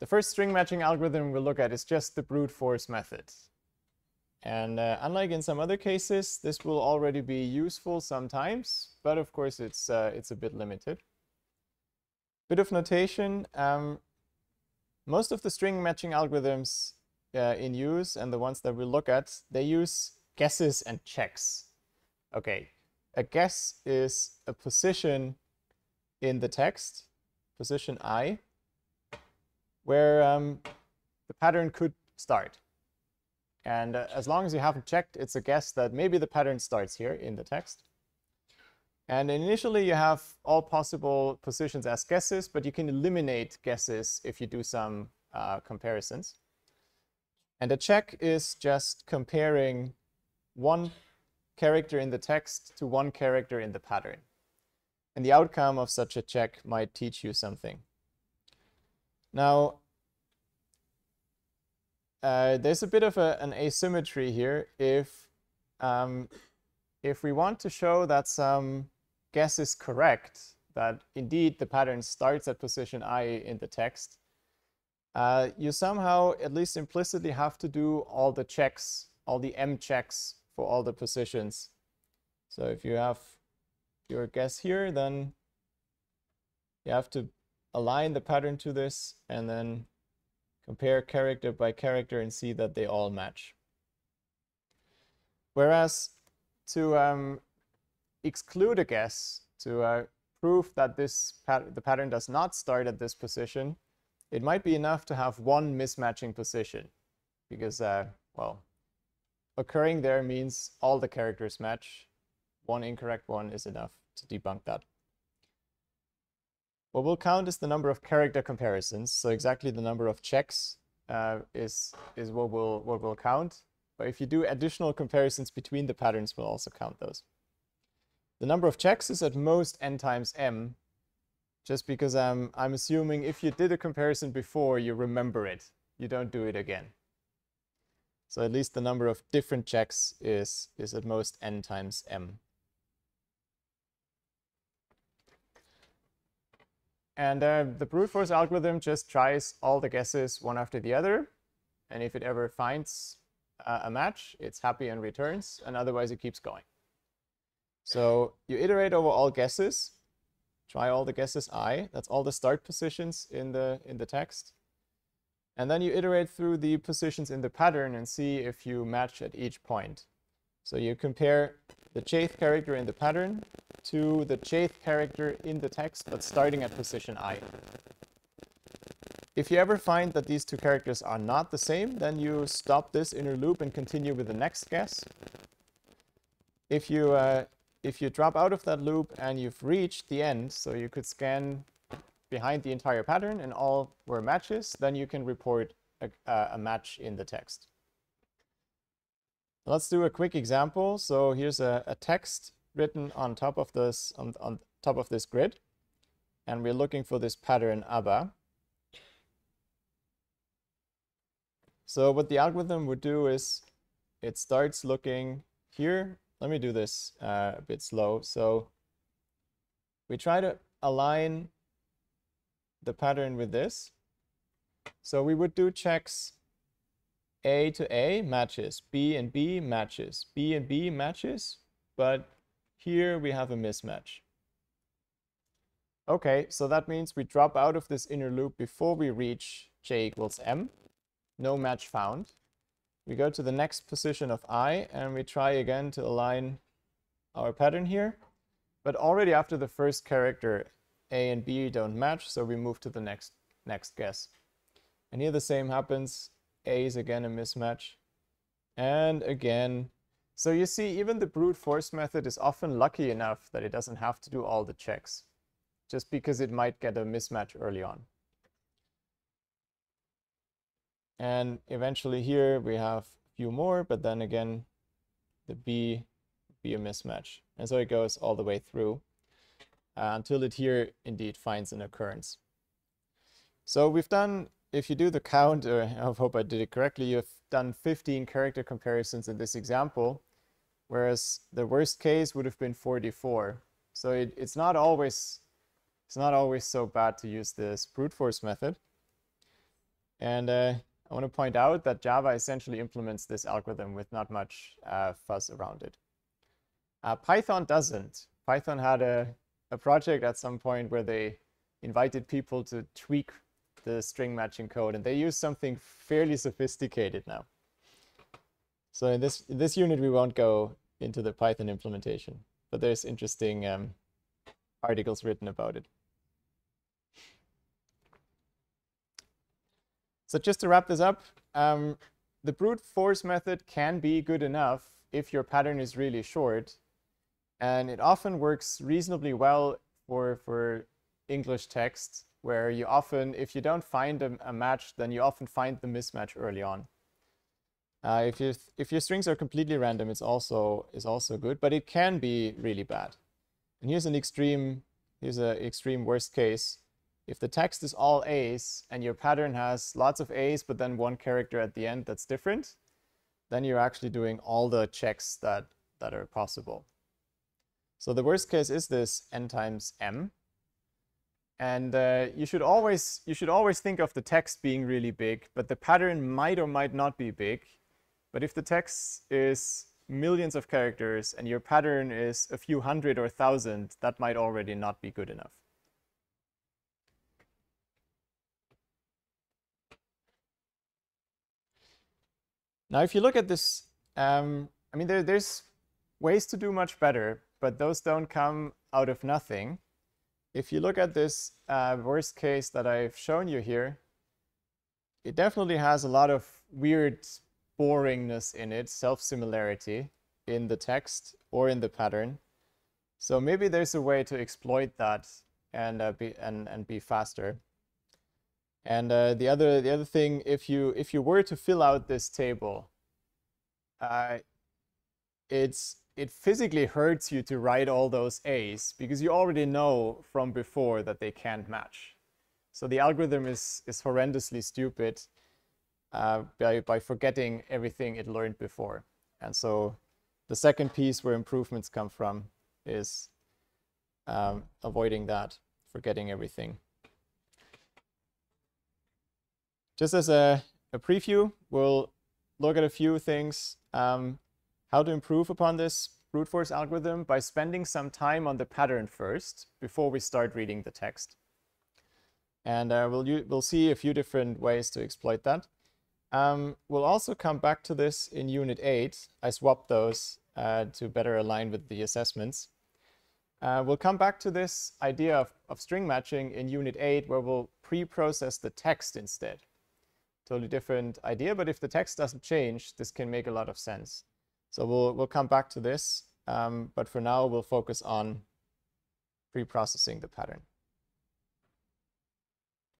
the first string matching algorithm we'll look at is just the brute force method. And uh, unlike in some other cases, this will already be useful sometimes, but of course it's, uh, it's a bit limited. Bit of notation, um, most of the string matching algorithms uh, in use and the ones that we look at, they use guesses and checks. Okay, a guess is a position in the text, position i, where um, the pattern could start. And uh, as long as you haven't checked, it's a guess that maybe the pattern starts here in the text. And initially, you have all possible positions as guesses, but you can eliminate guesses if you do some uh, comparisons. And a check is just comparing one character in the text to one character in the pattern. And the outcome of such a check might teach you something. Now, uh, there's a bit of a, an asymmetry here. If, um, if we want to show that some guess is correct, that indeed the pattern starts at position i in the text, uh, you somehow, at least implicitly, have to do all the checks, all the m checks for all the positions. So if you have your guess here, then you have to align the pattern to this and then compare character by character and see that they all match. Whereas to um, exclude a guess, to uh, prove that this pat the pattern does not start at this position, it might be enough to have one mismatching position because, uh, well, occurring there means all the characters match. One incorrect one is enough to debunk that. What we'll count is the number of character comparisons. So exactly the number of checks uh, is, is what we'll, what we'll count. But if you do additional comparisons between the patterns, we'll also count those. The number of checks is at most n times m, just because I'm, I'm assuming if you did a comparison before, you remember it. You don't do it again. So at least the number of different checks is, is at most n times m. And uh, the brute force algorithm just tries all the guesses one after the other. And if it ever finds uh, a match, it's happy and returns, and otherwise it keeps going. So you iterate over all guesses, try all the guesses i, that's all the start positions in the, in the text. And then you iterate through the positions in the pattern and see if you match at each point. So you compare the jth character in the pattern to the jth character in the text, but starting at position i. If you ever find that these two characters are not the same, then you stop this inner loop and continue with the next guess. If you, uh, if you drop out of that loop and you've reached the end, so you could scan behind the entire pattern and all were matches, then you can report a, a match in the text. Let's do a quick example. So here's a, a text written on top of this on, on top of this grid, and we're looking for this pattern ABBA. So what the algorithm would do is it starts looking here. Let me do this uh, a bit slow. So we try to align the pattern with this. So we would do checks A to A matches, B and B matches, B and B matches, but here we have a mismatch. Okay, so that means we drop out of this inner loop before we reach j equals m. No match found. We go to the next position of i and we try again to align our pattern here. But already after the first character, a and B don't match, so we move to the next, next guess. And here the same happens. A is again a mismatch. And again, so you see, even the brute force method is often lucky enough that it doesn't have to do all the checks, just because it might get a mismatch early on. And eventually here we have a few more, but then again, the B be a mismatch. And so it goes all the way through uh, until it here indeed finds an occurrence. So we've done, if you do the count, or I hope I did it correctly, you've done 15 character comparisons in this example whereas the worst case would have been 44. So it, it's not always it's not always so bad to use this brute force method. And uh, I want to point out that Java essentially implements this algorithm with not much uh, fuzz around it. Uh, Python doesn't. Python had a, a project at some point where they invited people to tweak the string matching code, and they use something fairly sophisticated now. So in this in this unit, we won't go into the Python implementation, but there's interesting um, articles written about it. So just to wrap this up, um, the brute force method can be good enough if your pattern is really short, and it often works reasonably well for, for English text, where you often, if you don't find a, a match, then you often find the mismatch early on. Uh, if, you if your strings are completely random, it's also, is also good, but it can be really bad. And here's an extreme, here's an extreme worst case. If the text is all A's and your pattern has lots of A's, but then one character at the end that's different, then you're actually doing all the checks that, that are possible. So the worst case is this n times m. And uh, you should always you should always think of the text being really big, but the pattern might or might not be big. But if the text is millions of characters and your pattern is a few hundred or thousand, that might already not be good enough. Now, if you look at this, um, I mean, there, there's ways to do much better, but those don't come out of nothing. If you look at this uh, worst case that I've shown you here, it definitely has a lot of weird boringness in it, self-similarity in the text or in the pattern. So maybe there's a way to exploit that and uh, be and and be faster. And uh, the other the other thing, if you if you were to fill out this table, uh, it's it physically hurts you to write all those A's because you already know from before that they can't match. So the algorithm is, is horrendously stupid uh, by, by forgetting everything it learned before. And so the second piece where improvements come from is um, avoiding that, forgetting everything. Just as a, a preview, we'll look at a few things um, how to improve upon this brute force algorithm by spending some time on the pattern first before we start reading the text. And uh, we'll, we'll see a few different ways to exploit that. Um, we'll also come back to this in Unit 8. I swapped those uh, to better align with the assessments. Uh, we'll come back to this idea of, of string matching in Unit 8 where we'll pre-process the text instead. Totally different idea, but if the text doesn't change, this can make a lot of sense. So we'll, we'll come back to this, um, but for now we'll focus on pre-processing the pattern.